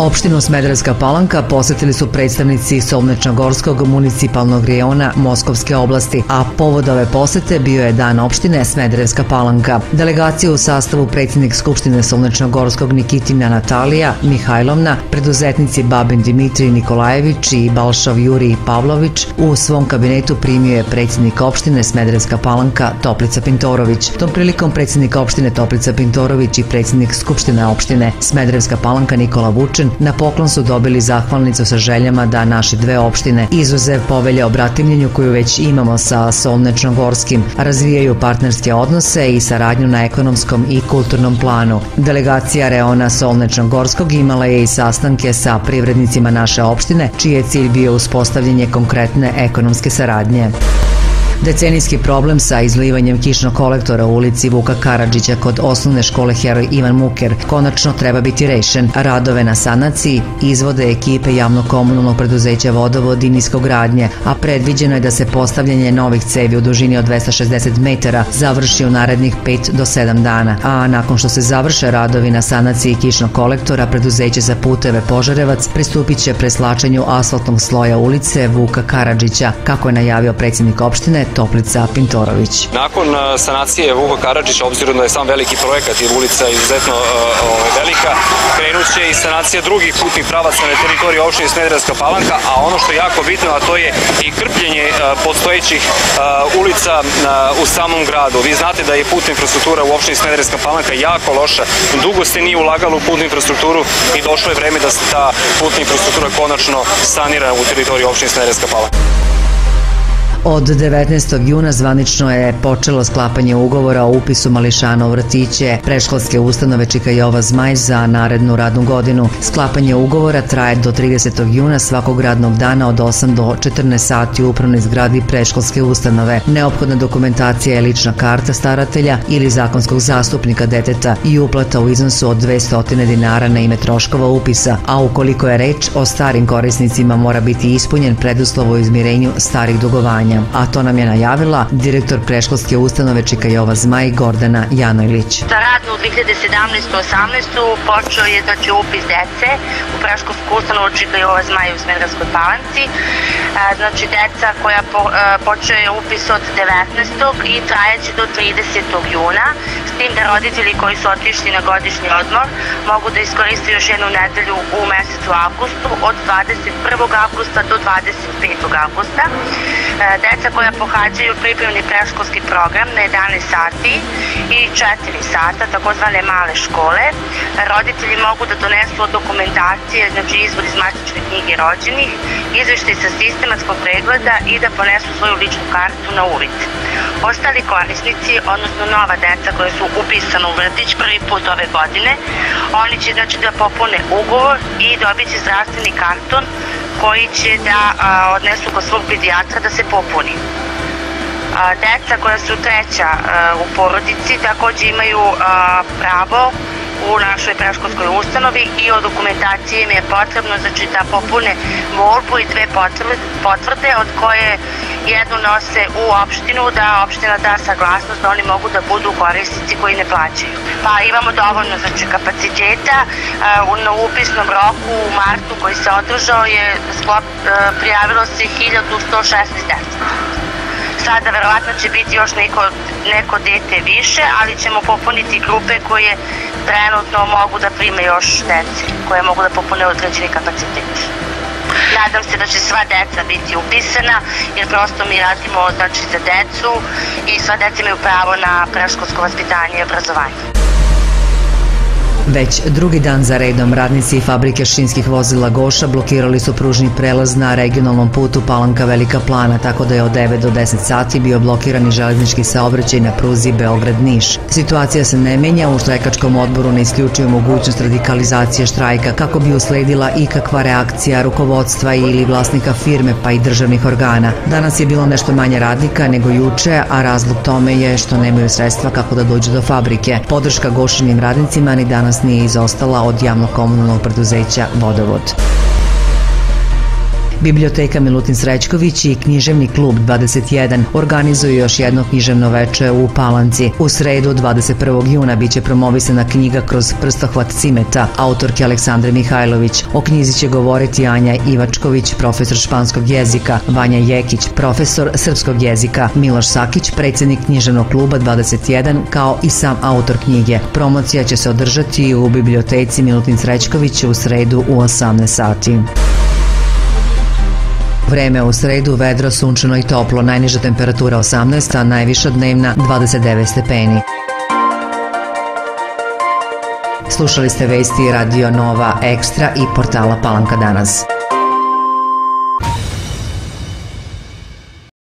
Opštinu Smederevska palanka posetili su predstavnici Solnečnogorskog municipalnog rejona Moskovske oblasti, a povod ove posete bio je dan opštine Smederevska palanka. Delegacija u sastavu predsjednik Skupštine Solnečnogorskog Nikitina Natalija Mihajlovna, preduzetnici Babin Dimitri Nikolajević i Balšov Juri Pavlović u svom kabinetu primio je predsjednik opštine Smederevska palanka Toplica Pintorović. Tom prilikom predsjednik opštine Toplica Pintorović i predsjednik Skupštine opštine Smederevska palanka Nikola Vučen na poklon su dobili zahvalnicu sa željama da naše dve opštine, izuzev povelje o bratimljenju koju već imamo sa Solnečnogorskim, razvijaju partnerske odnose i saradnju na ekonomskom i kulturnom planu. Delegacija Reona Solnečnogorskog imala je i sastanke sa privrednicima naše opštine, čiji je cilj bio uspostavljanje konkretne ekonomske saradnje. Decenijski problem sa izlivanjem kišnog kolektora u ulici Vuka Karadžića kod osnovne škole Heroj Ivan Muker konačno treba biti rešen. Radove na sanaciji izvode ekipe javno-komunalnog preduzeća Vodovod i niskogradnje, a predviđeno je da se postavljanje novih cevi u dužini od 260 metara završi u narednih 5 do 7 dana. A nakon što se završe radovi na sanaciji kišnog kolektora, preduzeće za puteve Požarevac pristupit će preslačenju asfaltnog sloja ulice Vuka Karadžića, kako je najavio predsjednik opštine Toplica Pintorović. Nakon sanacije Vuka Karadžića, obzirom da je sam veliki projekat i ulica izuzetno uh, velika, krenut će i sanacija drugih putnih pravaca na teritoriji opštine Smederevska palanka, a ono što je jako bitno, a to je i krpljenje uh, postojećih uh, ulica u samom gradu. Vi znate da je putna infrastruktura u opštini Smederevska palanka jako loša. Dugo se nije ulagalo u putnu infrastrukturu i došlo je vreme da se ta putna infrastruktura konačno sanira u teritoriji opštine Smederevska palanka. Od 19. juna zvanično je počelo sklapanje ugovora o upisu mališana u vrtiće preškolske ustanove Čika Jova Zmaj za narednu radnu godinu. Sklapanje ugovora traje do 30. juna svakog radnog dana od 8 do 14 sati u upravnoj zgradi preškolske ustanove. Neophodna dokumentacija je lična karta staratelja ili zakonskog zastupnika deteta i uplata u iznosu od 200 dinara na ime troškova upisa, a ukoliko je reč o starim korisnicima mora biti ispunjen preduslov o izmirenju starih dugovanja obrazovanja, a to nam je najavila direktor preškolske ustanove Čika Jova Zmaj Gordana Janojlić. Za radnu 2017-18 počeo je znači upis dece u preškolsku ustanovu Čika Jova Zmaj u Smederskoj palanci. Znači deca koja po, počeo je upis od 19. i trajeće do 30. juna, s tim da roditelji koji su otišli na godišnji odmor mogu da iskoriste još jednu nedelju u mesecu avgustu od 21. avgusta do 25. avgusta deca koja pohađaju pripremni preškolski program na 11 sati i 4 sata, takozvane male škole. Roditelji mogu da donesu od dokumentacije, znači izvod iz matične knjige rođenih, izveštaj sa sistematskog pregleda i da ponesu svoju ličnu kartu na uvid. Ostali korisnici, odnosno nova deca koja su upisana u vrtić prvi put ove godine, oni će znači da popune ugovor i dobit će zdravstveni karton koji će da a, odnesu kod svog pedijatra da se popuni. A, deca koja su treća a, u porodici takođe imaju a, pravo u našoj preškolskoj ustanovi i od dokumentacije im je potrebno znači, da popune molbu i dve potvrde od koje jednu nose u opštinu da opština da saglasnost da oni mogu da budu korisnici koji ne plaćaju. Pa imamo dovoljno znači, kapaciteta. Na upisnom roku u martu koji se održao je sklop, prijavilo se 1116 deca. Sada verovatno će biti još neko, neko dete više, ali ćemo popuniti grupe koje trenutno mogu da prime još dece, koje mogu da popune određeni kapacitet. Nadam se da će sva deca biti upisana, jer prosto mi radimo znači, za decu i sva deca imaju pravo na preškolsko vaspitanje i obrazovanje. Već drugi dan za redom radnici fabrike šinskih vozila Goša blokirali su pružni prelaz na regionalnom putu Palanka Velika Plana, tako da je od 9 do 10 sati bio blokiran i železnički saobraćaj na pruzi Beograd-Niš. Situacija se ne menja, u štrajkačkom odboru ne isključuju mogućnost radikalizacije štrajka kako bi usledila ikakva reakcija rukovodstva ili vlasnika firme pa i državnih organa. Danas je bilo nešto manje radnika nego juče, a razlog tome je što nemaju sredstva kako da dođu do fabrike. Podrška Gošinim radnicima ni danas nije izostala od javno-komunalnog preduzeća Vodovod. Biblioteka Milutin Srećković i književni klub 21 organizuju još jedno književno veče u Palanci. U sredu 21. juna biće promovisana knjiga kroz prstohvat cimeta autorke Aleksandre Mihajlović. O knjizi će govoriti Anja Ivačković, profesor španskog jezika, Vanja Jekić, profesor srpskog jezika, Miloš Sakić, predsednik književnog kluba 21, kao i sam autor knjige. Promocija će se održati u biblioteci Milutin Srećković u sredu u 18 sati. Vreme u sredu, vedro, sunčano i toplo, najniža temperatura 18, a najviša dnevna 29 stepeni. Slušali ste vesti Radio Nova Ekstra i portala Palanka Danas.